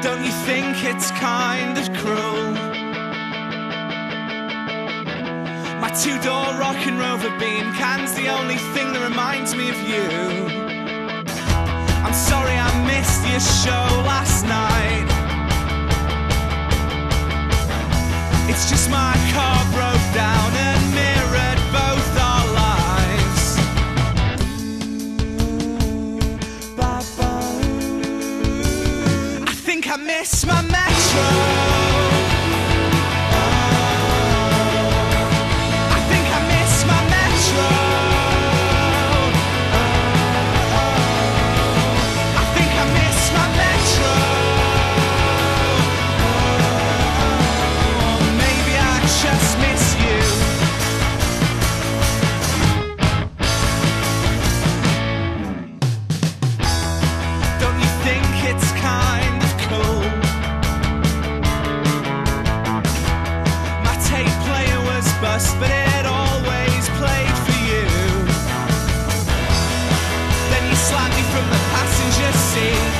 Don't you think it's kind of cruel? My two-door rocking rover bean can's the only thing that reminds me of you. I'm sorry I missed your show last night. It's just my car broke down and mirrored both our lives. I think I miss my bust, but it always played for you. Then you slapped me from the passenger seat.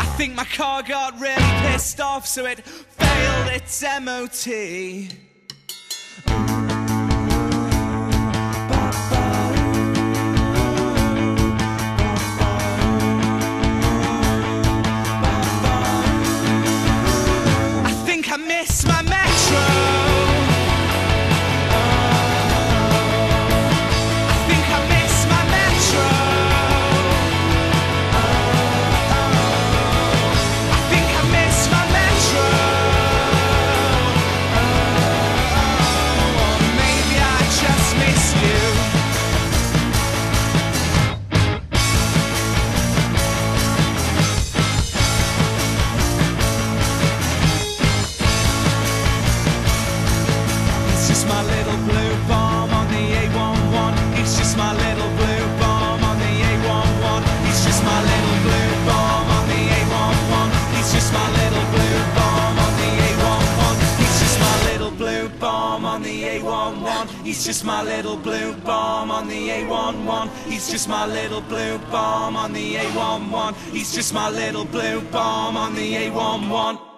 I think my car got really pissed off, so it failed its MOT. He's just my little blue bomb on the A11. He's just my little blue bomb on the A11. He's just my little blue bomb on the A11.